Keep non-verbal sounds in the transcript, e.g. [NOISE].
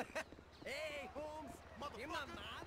[LAUGHS] Ei, Holmes! Que Motherfucker. mamada!